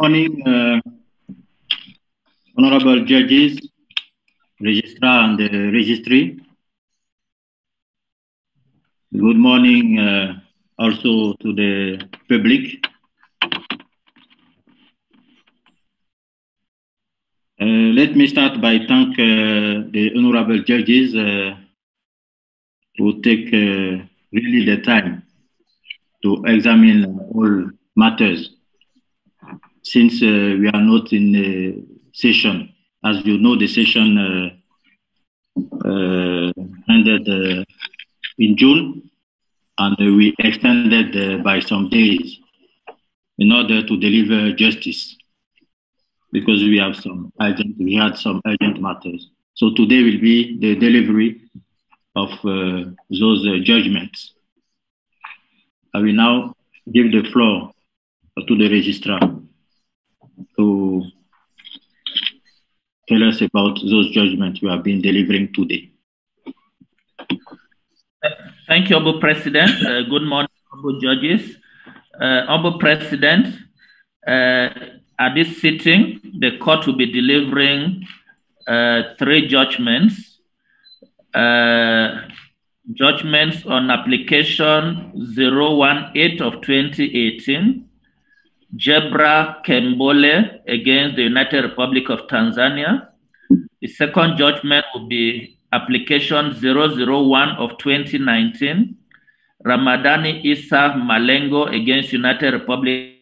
morning, uh, honorable judges, registrar and the registry. Good morning uh, also to the public. Uh, let me start by thank uh, the honorable judges uh, who take uh, really the time to examine all matters since uh, we are not in a session. As you know, the session uh, uh, ended uh, in June, and we extended uh, by some days in order to deliver justice, because we have some urgent, we had some urgent matters. So today will be the delivery of uh, those judgments. I will now give the floor to the registrar to tell us about those judgments we have been delivering today. Thank you, Honorable President. Uh, good morning, Honorable Judges. Uh, Honorable President, uh, at this sitting, the court will be delivering uh, three judgments. Uh, judgments on application 018 of 2018, Jebra Kambole against the United Republic of Tanzania. The second judgment will be application 001 of 2019, Ramadhani Issa Malengo against the United Republic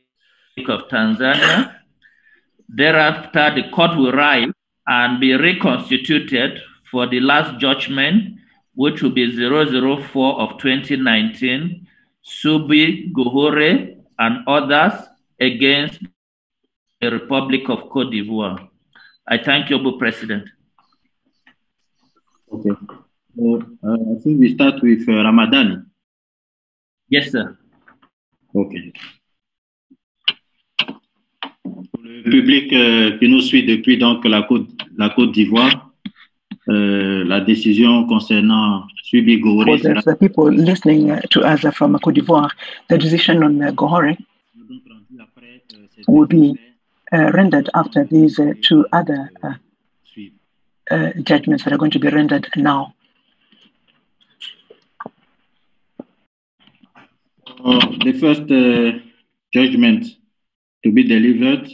of Tanzania. Thereafter, the court will rise and be reconstituted for the last judgment, which will be 004 of 2019, Suy Bi Gohore and others against the Republic of Cote d'Ivoire. I thank you, President. Okay. So, uh, I think we start with uh, Ramadani. Yes, sir. Okay. Pour le public euh, qui nous suit depuis donc la Côte, la Côte d'Ivoire, euh, la décision concernant Subi Gohore For the, the people listening to us from Cote d'Ivoire, the decision on uh, Gohore will be uh, rendered after these uh, two other uh, uh, judgments that are going to be rendered now. Uh, the first uh, judgment to be delivered,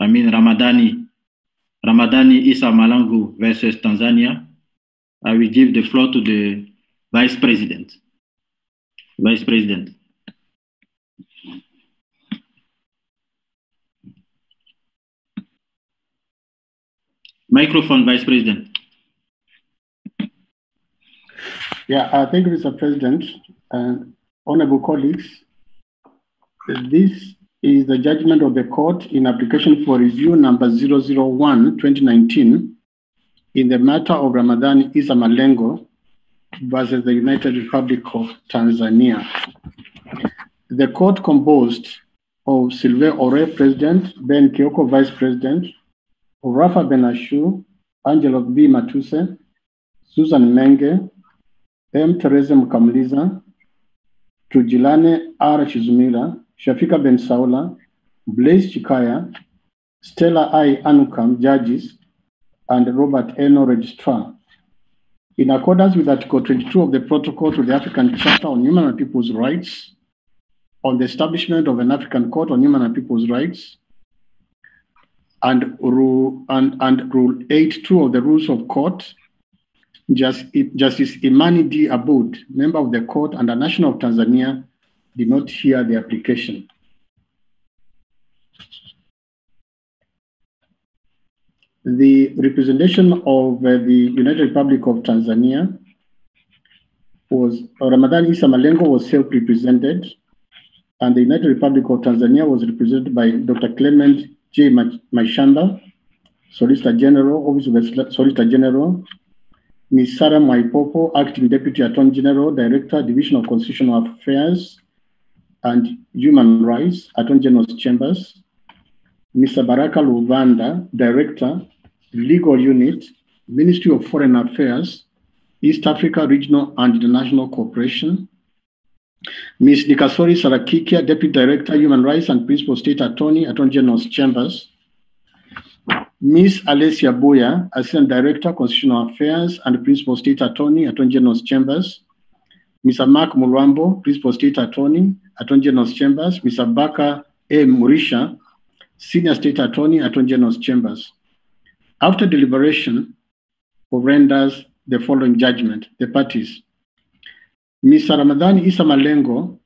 I mean Ramadhani, Ramadhani Issa Malengo versus Tanzania. I will give the floor to the Vice President. Vice President. Microphone, Vice President. Yeah, uh, thank you, Mr. President and honorable colleagues. This is the judgment of the court in application for review number 001 2019 in the matter of Ramadan Issa Malengo versus the United Republic of Tanzania. The court composed of Sylvain Ore, President, Ben Kioko, Vice President, Rafaâ Ben Achour, Angelo B. Matusse, Suzanne Mengue, M. Teresa Mukamulisa, Tujilane R. Chizumila, Shafika Ben Saula, Blaise Tchikaya, Stella I. Anukam, judges, and Robert Eno, registrar. In accordance with Article 22 of the Protocol to the African Charter on Human and People's Rights, on the establishment of an African Court on Human and People's Rights, and Rule, and, and Rule 8.2 of the Rules of Court, Just, Justice Imani D. Aboud, member of the court and a national of Tanzania, did not hear the application. The representation of uh, the United Republic of Tanzania was Ramadan Issa Malengo was self-represented, and the United Republic of Tanzania was represented by Dr. Clement J. Mashamba, Solicitor General, Office of the Solicitor General, Ms. Sarah Mwaipopo, Acting Deputy Attorney General, Director, Division of Constitutional Affairs and Human Rights, Attorney General's Chambers, Mr. Baraka Luvanda, Director, Legal Unit, Ministry of Foreign Affairs, East Africa Regional and International Cooperation, Ms. Nkasori Sarakikya, Deputy Director, Human Rights and Principal State Attorney, Attorney General's Chambers. Ms. Alesia Mbuya, Assistant Director, Constitutional Affairs and Principal State Attorney, Attorney General's Chambers. Mr. Mark Mulwambo, Principal State Attorney, Attorney General's Chambers. Mr. Baka A. Murisha, Senior State Attorney, Attorney General's Chambers. After deliberation, renders the following judgment, the parties. Mr. Ramadan Issa Malengo,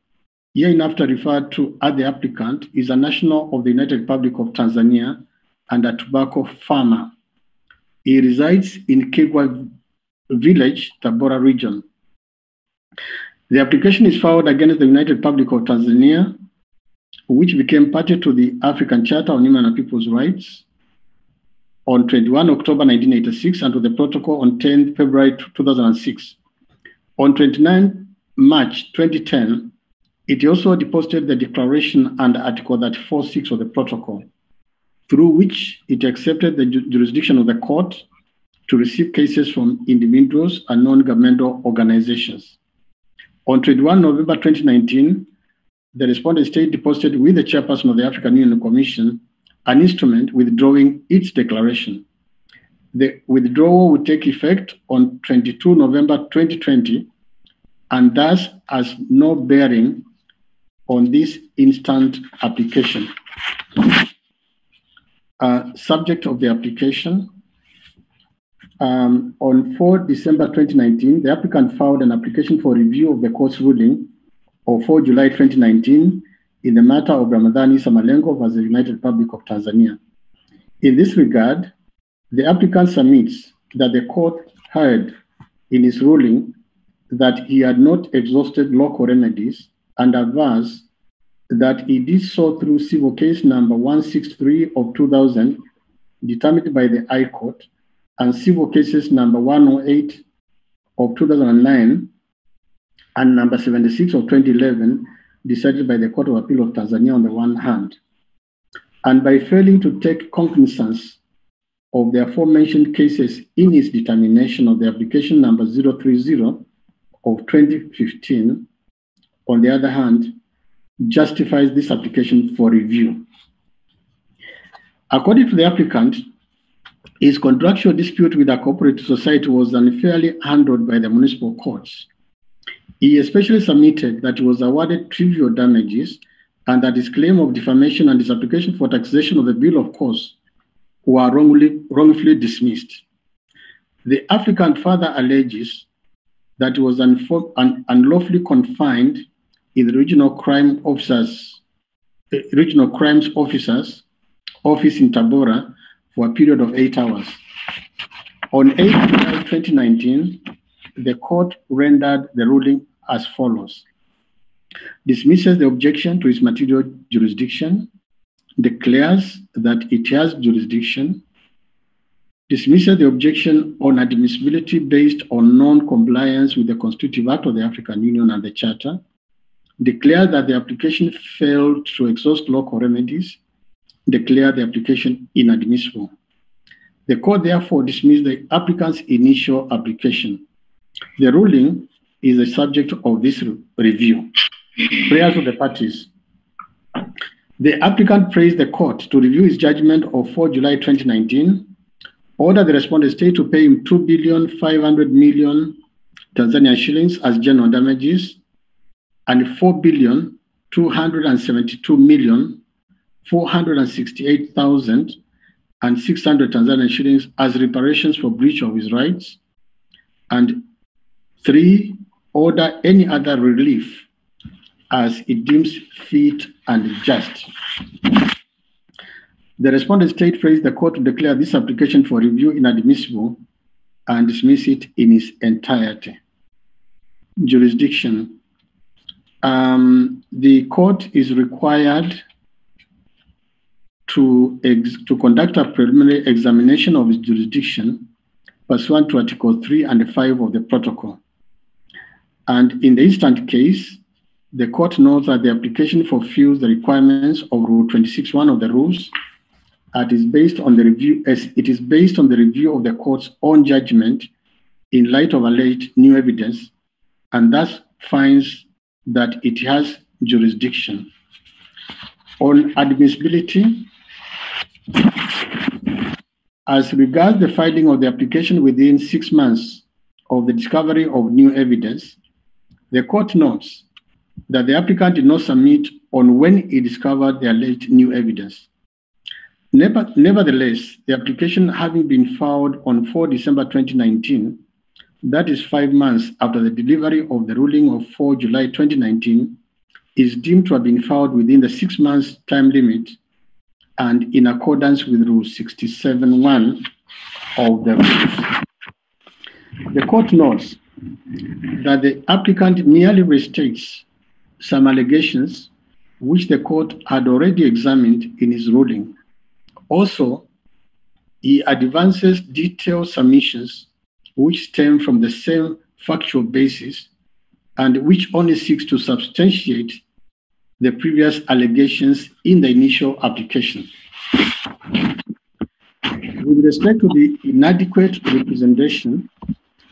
hereinafter referred to as the applicant, is a national of the United Republic of Tanzania and a tobacco farmer. He resides in Kigwa Village, Tabora region. The application is filed against the United Republic of Tanzania, which became party to the African Charter on Human and People's Rights on 21 October 1986 and to the protocol on 10 February 2006. On 29 March 2010, it also deposited the declaration under Article 34.6 of the protocol, through which it accepted the ju- jurisdiction of the court to receive cases from individuals and non-governmental organizations. On 21 November 2019, the respondent state deposited with the chairperson of the African Union Commission an instrument withdrawing its declaration. The withdrawal will take effect on 22 November 2020 and thus has no bearing on this instant application. Uh, subject of the application. Um, on 4 December 2019, the applicant filed an application for review of the court's ruling of 4 July 2019 in the matter of Ramadan Issa Malengo versus the United Republic of Tanzania. In this regard, the applicant submits that the court heard in its ruling that he had not exhausted local remedies and avers that he did so through civil case number 163 of 2000, determined by the High Court, and civil cases number 108 of 2009 and number 76 of 2011, decided by the Court of Appeal of Tanzania on the one hand, and by failing to take cognizance of the aforementioned cases in its determination of the application number 030 of 2015, on the other hand, justifies this application for review. According to the applicant, his contractual dispute with a cooperative society was unfairly handled by the municipal courts. He especially submitted that he was awarded trivial damages and that his claim of defamation and his application for taxation of the bill of course were wrongly, wrongfully dismissed. The applicant further alleges that was un- unlawfully confined in the regional crime officers, uh, regional crimes officers office in Tabora for a period of eight hours. On 8 July 2019, the court rendered the ruling as follows. Dismisses the objection to its material jurisdiction, declares that it has jurisdiction, dismisses the objection on admissibility based on non-compliance with the Constitutive Act of the African Union and the Charter, declare that the application failed to exhaust local remedies, declare the application inadmissible. The court therefore dismissed the applicant's initial application. The ruling is the subject of this re- review. Prayers of the parties. The applicant praised the court to review his judgment of 4 July 2019, order the respondent state to pay him 2 billion 500 million Tanzanian shillings as general damages and 4 billion 272 million 468,000 and 600 Tanzanian shillings as reparations for breach of his rights. And three, order any other relief as it deems fit and just. The respondent state praised the court to declare this application for review inadmissible and dismiss it in its entirety. Jurisdiction. Um, the court is required to, to conduct a preliminary examination of its jurisdiction pursuant to Article 3 and 5 of the protocol. And in the instant case, the court notes that the application fulfills the requirements of Rule 26.1 of the rules and is based on the review as it is based on the review of the court's own judgment in light of alleged new evidence, and thus finds that it has jurisdiction. On admissibility, as regards the filing of the application within six months of the discovery of new evidence, the court notes that the applicant did not submit on when he discovered the alleged new evidence. Nevertheless, the application having been filed on 4 December 2019, that is five months after the delivery of the ruling of 4 July 2019, is deemed to have been filed within the six months time limit and in accordance with Rule 67.1 of the rules. The court notes that the applicant merely restates some allegations which the court had already examined in his ruling. Also, he advances detailed submissions which stem from the same factual basis and which only seeks to substantiate the previous allegations in the initial application. With respect to the inadequate representation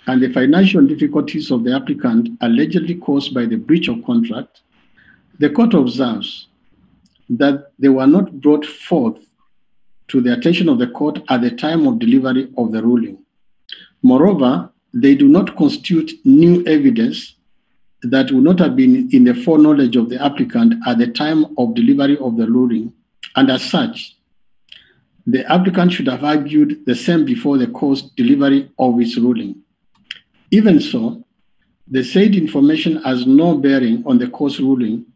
and the financial difficulties of the applicant allegedly caused by the breach of contract, the court observes that they were not brought forth to the attention of the court at the time of delivery of the ruling. Moreover, they do not constitute new evidence that would not have been in the foreknowledge of the applicant at the time of delivery of the ruling, and as such, the applicant should have argued the same before the court's delivery of its ruling. Even so, the said information has no bearing on the court's ruling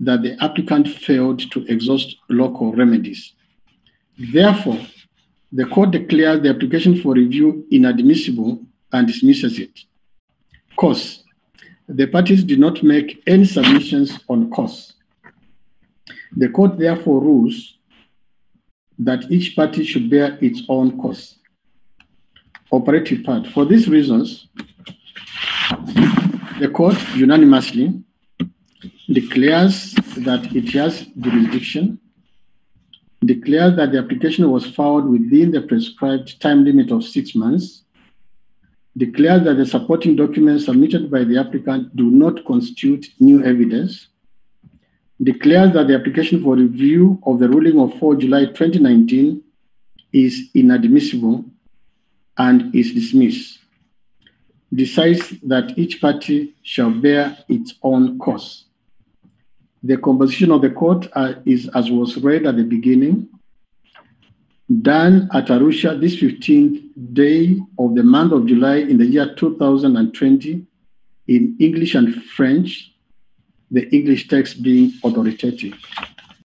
that the applicant failed to exhaust local remedies. Therefore, the court declares the application for review inadmissible and dismisses it. Costs. The parties did not make any submissions on costs. The court therefore rules that each party should bear its own costs. Operative part. For these reasons, the court unanimously declares that it has jurisdiction, declares that the application was filed within the prescribed time limit of six months, declares that the supporting documents submitted by the applicant do not constitute new evidence, declares that the application for review of the ruling of 4 July 2019 is inadmissible and is dismissed, decides that each party shall bear its own costs. The composition of the court uh, is as was read at the beginning, done at Arusha this 15th day of the month of July in the year 2020 in English and French, the English text being authoritative.